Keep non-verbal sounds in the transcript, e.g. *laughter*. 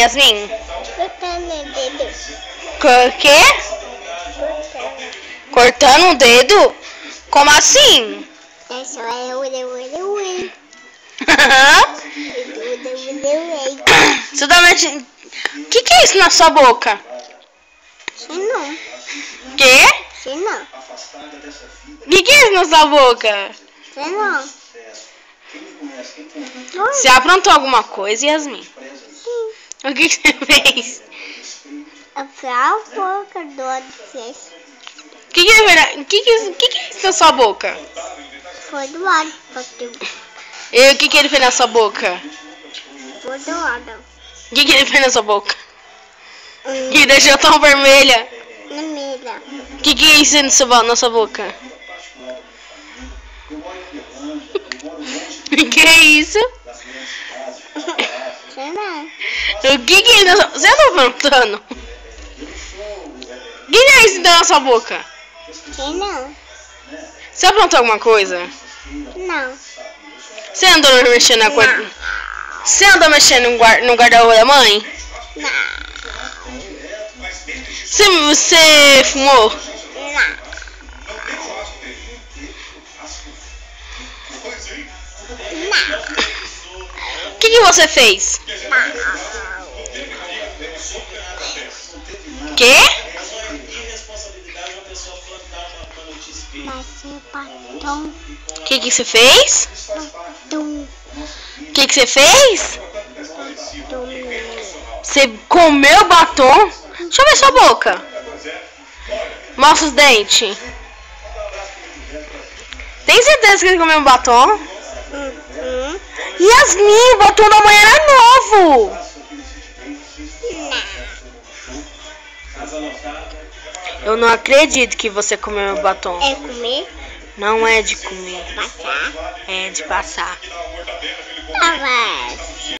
Yasmin? Cortando o dedo. O quê? Cortando. Cortando o dedo? Como assim? É só é de o de Você tá mexendo... O que, que é isso na sua boca? Se não. Quê? Se não. O que, que é isso na sua boca? Se não. Você aprontou alguma coisa, Yasmin? *laughs* O que, que você fez? A boca do fez. O que, que, é verdade- o que, que, que, que é isso na sua boca? Foi do lado. E o que, que ele fez na sua boca? foi do lado. O que, que ele fez na sua boca? Hum, Que deixou tão vermelha? Mesa. O *laughs* que, que é isso na sua, na sua boca? O que é isso? Se não. O que que sua... Você tá aprontando? O que que é isso na sua boca? Não. Você aprontou alguma coisa? Não. Você andou mexendo na coisa... Não. Você andou mexendo no guar- no guarda-roupa da mãe? Não. Você, você fumou? Não. O que, que você fez? Quê? O que, que você fez? O que, que você fez? Você comeu batom? Deixa eu ver sua boca. Mostra os dentes. Tem certeza que ele comeu batom? Uhum. Yasmin, o batom da mãe era novo. Eu não acredito que você comeu batom. É comer? Não é de comer, Passar? é de passar. Ah, vai.